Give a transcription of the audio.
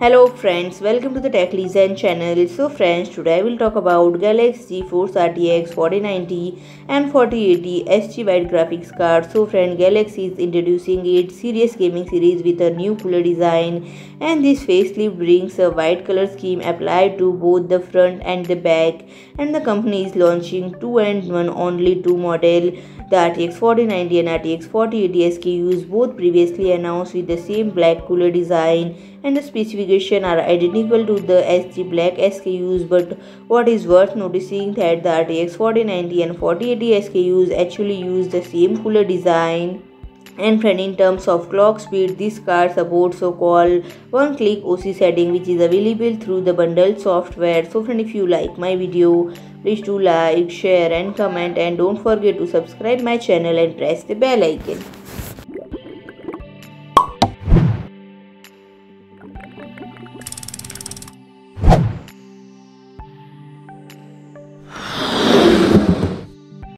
Hello friends, welcome to the Tech Zen channel. So friends, today I will talk about GALAX GeForce RTX 4090 and 4080 SG white graphics card. So friend, GALAX is introducing its serious gaming series with a new cooler design and this facelift brings a white color scheme applied to both the front and the back and the company is launching two and one only two model the RTX 4090 and RTX 4080 SKUs both previously announced with the same black cooler design and the specification are identical to the SG black SKUs but what is worth noticing that the RTX 4090 and 4080 SKUs actually use the same cooler design and friend in terms of clock speed this card supports so called one click OC setting which is available through the bundled software so friend if you like my video Please do like, share and comment and don't forget to subscribe my channel and press the bell icon.